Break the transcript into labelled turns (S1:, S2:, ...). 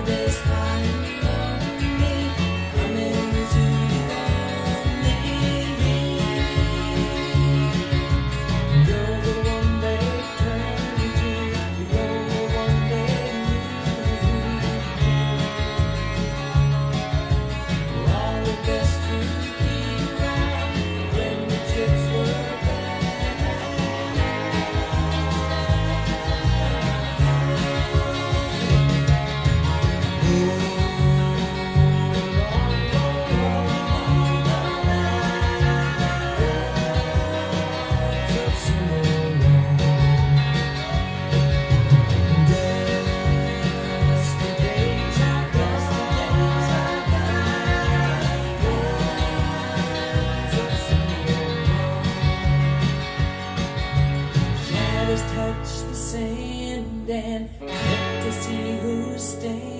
S1: this time. touch the sand and look to see who's stays.